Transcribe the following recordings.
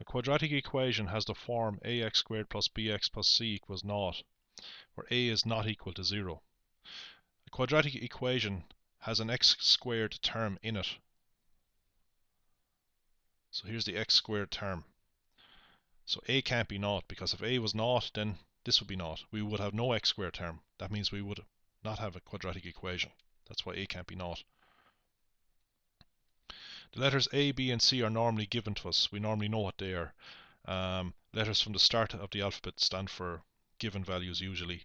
A quadratic equation has the form ax squared plus bx plus c equals naught, where a is not equal to 0. A quadratic equation has an x squared term in it. So here's the x squared term. So a can't be naught, because if a was naught, then this would be naught. We would have no x squared term. That means we would not have a quadratic equation. That's why a can't be naught. The letters A, B, and C are normally given to us. We normally know what they are. Um, letters from the start of the alphabet stand for given values usually.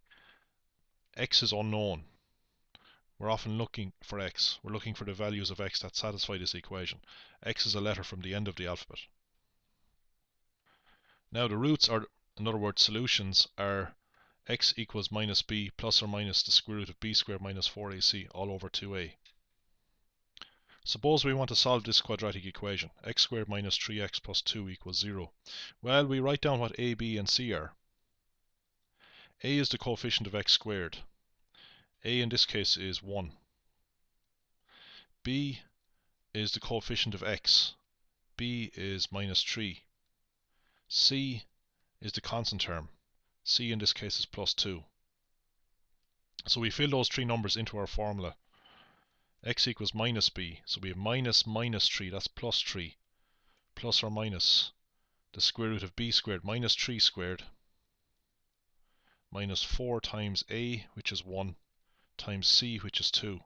X is unknown. We're often looking for X. We're looking for the values of X that satisfy this equation. X is a letter from the end of the alphabet. Now the roots are, in other words, solutions are x equals minus b plus or minus the square root of b squared minus 4ac all over 2a. Suppose we want to solve this quadratic equation, x squared minus 3x plus 2 equals 0. Well, we write down what a, b and c are. a is the coefficient of x squared. a in this case is 1. b is the coefficient of x. b is minus 3. c is the constant term. c in this case is plus 2. So we fill those three numbers into our formula x equals minus b. So we have minus minus 3, that's plus 3, plus or minus the square root of b squared minus 3 squared minus 4 times a, which is 1, times c, which is 2.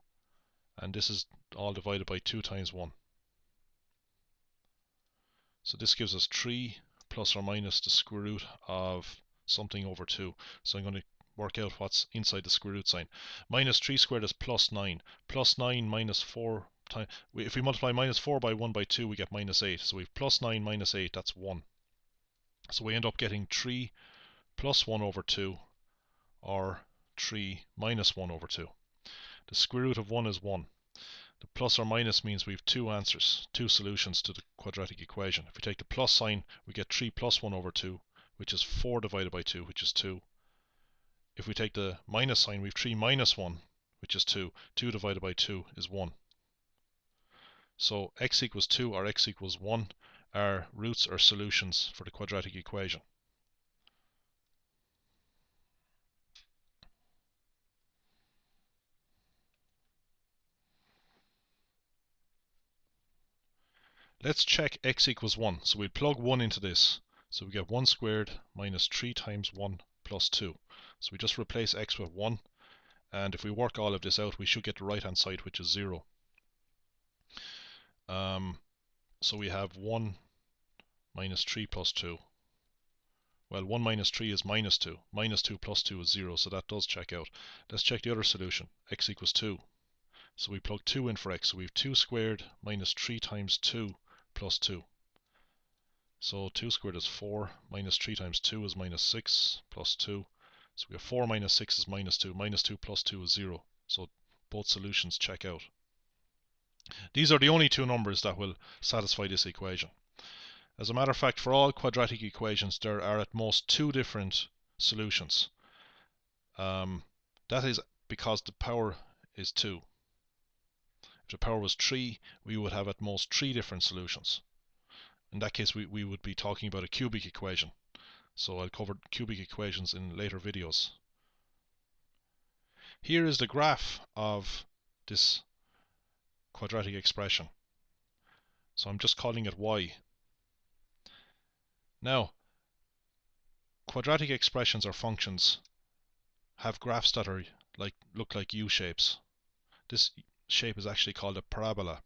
And this is all divided by 2 times 1. So this gives us 3 plus or minus the square root of something over 2. So I'm going to work out what's inside the square root sign. Minus 3 squared is plus 9. Plus 9 minus 4 times... If we multiply minus 4 by 1 by 2, we get minus 8. So we have plus 9 minus 8, that's 1. So we end up getting 3 plus 1 over 2, or 3 minus 1 over 2. The square root of 1 is 1. The plus or minus means we have two answers, two solutions to the quadratic equation. If we take the plus sign, we get 3 plus 1 over 2, which is 4 divided by 2, which is 2. If we take the minus sign, we have 3 minus 1, which is 2. 2 divided by 2 is 1. So x equals 2 or x equals 1 are roots or solutions for the quadratic equation. Let's check x equals 1. So we plug 1 into this. So we get 1 squared minus 3 times 1 plus 2. So we just replace x with 1. And if we work all of this out, we should get the right hand side, which is 0. Um, so we have 1 minus 3 plus 2. Well, 1 minus 3 is minus 2. Minus 2 plus 2 is 0, so that does check out. Let's check the other solution. x equals 2. So we plug 2 in for x. So we have 2 squared minus 3 times 2 plus 2. So 2 squared is 4, minus 3 times 2 is minus 6, plus 2. So we have 4 minus 6 is minus 2. Minus 2 plus 2 is 0. So both solutions check out. These are the only two numbers that will satisfy this equation. As a matter of fact, for all quadratic equations, there are at most two different solutions. Um, that is because the power is 2. If the power was 3, we would have at most three different solutions. In that case, we, we would be talking about a cubic equation. So I'll cover cubic equations in later videos. Here is the graph of this quadratic expression. So I'm just calling it y. Now, quadratic expressions or functions have graphs that are like look like U shapes. This shape is actually called a parabola.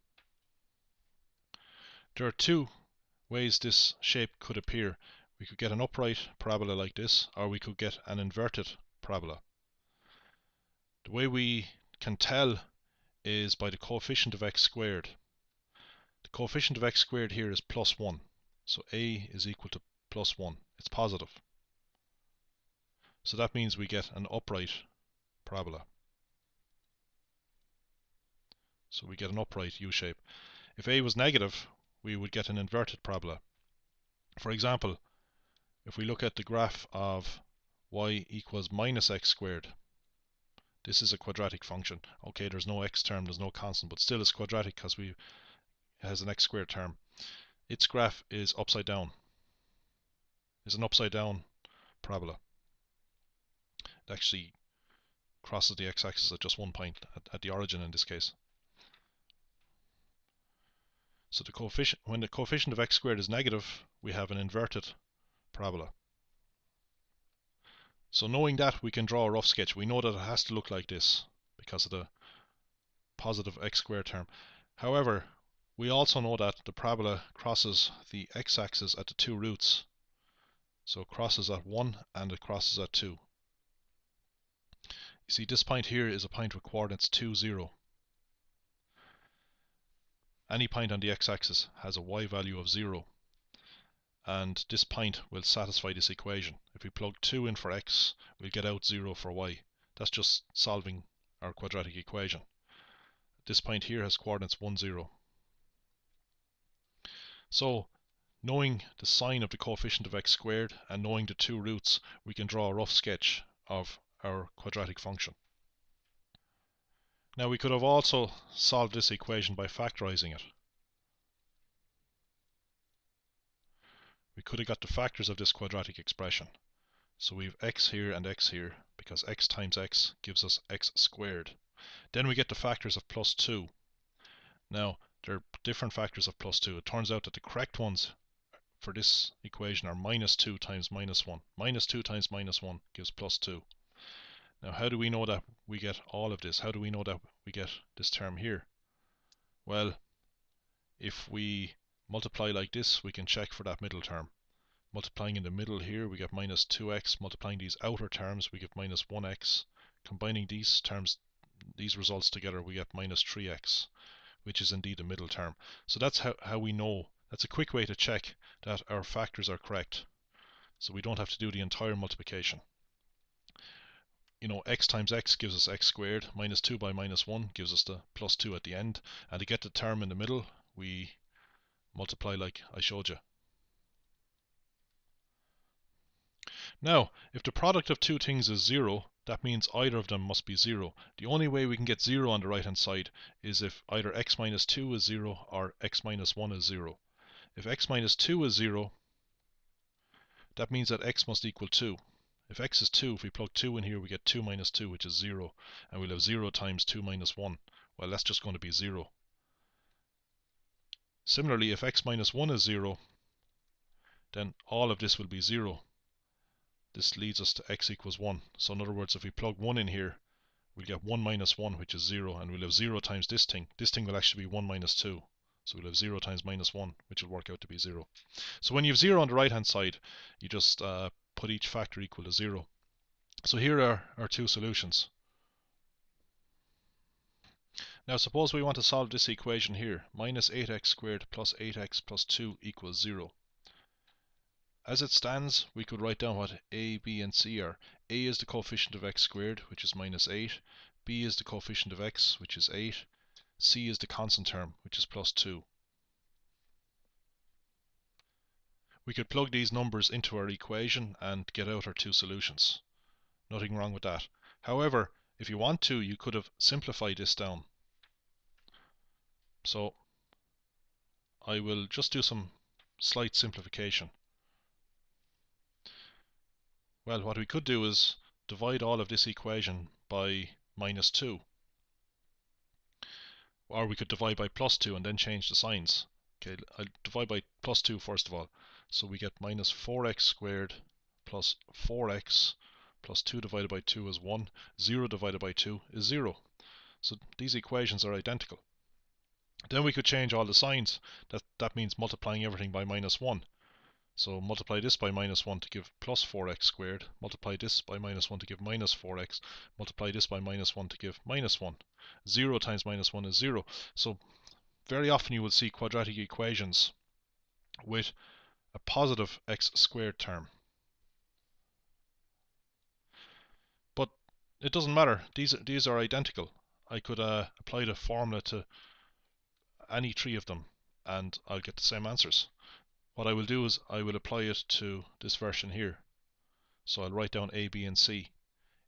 There are two ways this shape could appear. We could get an upright parabola like this, or we could get an inverted parabola. The way we can tell is by the coefficient of x squared. The coefficient of x squared here is plus 1. So a is equal to plus 1. It's positive. So that means we get an upright parabola. So we get an upright U shape. If a was negative, we would get an inverted parabola. For example, if we look at the graph of y equals minus x squared, this is a quadratic function. Okay, there's no x term, there's no constant, but still it's quadratic because we has an x squared term. Its graph is upside down. is an upside down parabola. It actually crosses the x-axis at just one point, at, at the origin in this case. So the coefficient, when the coefficient of x squared is negative, we have an inverted parabola. So knowing that, we can draw a rough sketch. We know that it has to look like this because of the positive x squared term. However, we also know that the parabola crosses the x-axis at the two roots. So it crosses at 1 and it crosses at 2. You see this point here is a point with coordinates 2, 0. Any point on the x-axis has a y value of 0 and this point will satisfy this equation. If we plug 2 in for x, we'll get out 0 for y. That's just solving our quadratic equation. This point here has coordinates 1, 0. So, knowing the sign of the coefficient of x squared and knowing the two roots, we can draw a rough sketch of our quadratic function. Now we could have also solved this equation by factorizing it. We could have got the factors of this quadratic expression. So we have x here and x here, because x times x gives us x squared. Then we get the factors of plus 2. Now, there are different factors of plus 2. It turns out that the correct ones for this equation are minus 2 times minus 1. Minus 2 times minus 1 gives plus 2. Now how do we know that we get all of this? How do we know that we get this term here? Well, if we multiply like this, we can check for that middle term. Multiplying in the middle here, we get minus 2x. Multiplying these outer terms, we get minus 1x. Combining these terms, these results together, we get minus 3x which is indeed a middle term. So that's how, how we know, that's a quick way to check that our factors are correct. So we don't have to do the entire multiplication. You know, x times x gives us x squared, minus 2 by minus 1 gives us the plus 2 at the end, and to get the term in the middle, we multiply like I showed you. Now, if the product of two things is 0, that means either of them must be 0. The only way we can get 0 on the right hand side is if either x minus 2 is 0 or x minus 1 is 0. If x minus 2 is 0, that means that x must equal 2. If x is 2, if we plug 2 in here, we get 2 minus 2, which is 0. And we'll have 0 times 2 minus 1. Well, that's just going to be 0. Similarly, if x minus 1 is 0, then all of this will be 0 this leads us to x equals 1. So in other words, if we plug 1 in here, we'll get 1 minus 1, which is 0, and we'll have 0 times this thing. This thing will actually be 1 minus 2. So we'll have 0 times minus 1, which will work out to be 0. So when you have 0 on the right hand side, you just uh, put each factor equal to 0. So here are our two solutions. Now suppose we want to solve this equation here. Minus 8x squared plus 8x plus 2 equals 0. As it stands, we could write down what a, b, and c are. a is the coefficient of x squared, which is minus 8. b is the coefficient of x, which is 8. c is the constant term, which is plus 2. We could plug these numbers into our equation and get out our two solutions. Nothing wrong with that. However, if you want to, you could have simplified this down. So I will just do some slight simplification. Well, what we could do is divide all of this equation by minus 2. Or we could divide by plus 2 and then change the signs. Okay, I'll divide by plus 2 first of all. So we get minus 4x squared plus 4x plus 2 divided by 2 is 1. 0 divided by 2 is 0. So these equations are identical. Then we could change all the signs. That, that means multiplying everything by minus 1. So multiply this by minus 1 to give plus 4x squared, multiply this by minus 1 to give minus 4x, multiply this by minus 1 to give minus 1. 0 times minus 1 is 0. So very often you will see quadratic equations with a positive x squared term. But it doesn't matter. These, these are identical. I could uh, apply the formula to any three of them and I'll get the same answers. What I will do is I will apply it to this version here. So I'll write down a, b, and c.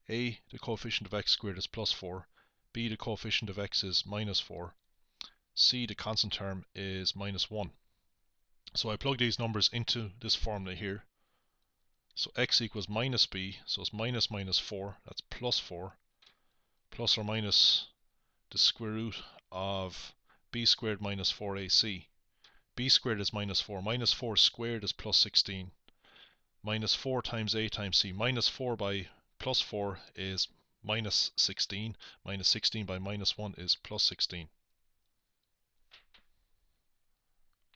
a, the coefficient of x squared is plus 4. b, the coefficient of x is minus 4. c, the constant term, is minus 1. So I plug these numbers into this formula here. So x equals minus b, so it's minus minus 4, that's plus 4, plus or minus the square root of b squared minus 4ac. b squared is minus 4, minus 4 squared is plus 16, minus 4 times a times c. Minus 4 by plus 4 is minus 16, minus 16 by minus 1 is plus 16.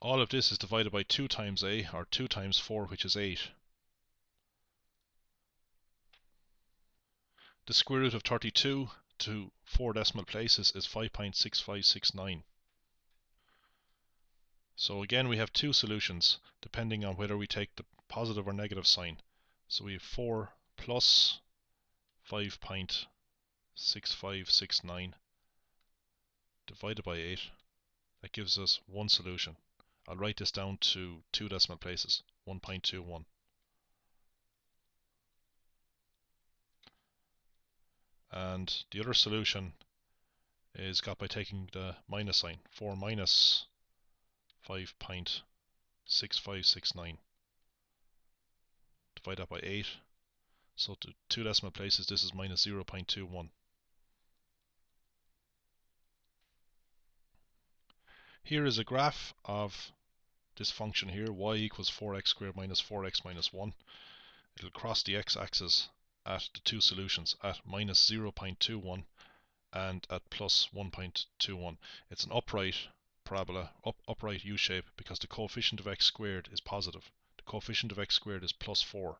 All of this is divided by 2 times a, or 2 times 4, which is 8. The square root of 32 to 4 decimal places is 5.6569. So again we have two solutions depending on whether we take the positive or negative sign. So we have 4 plus 5.6569 divided by 8. That gives us one solution. I'll write this down to two decimal places, 1.21. And the other solution is got by taking the minus sign, 4 minus 5.6569. Divide that by 8. So to two decimal places, this is minus 0.21. Here is a graph of this function here, y equals 4x squared minus 4x minus 1. It'll cross the x-axis at the two solutions at minus 0.21 and at plus 1.21. It's an upright parabola, up, upright u-shape because the coefficient of x squared is positive. The coefficient of x squared is plus 4.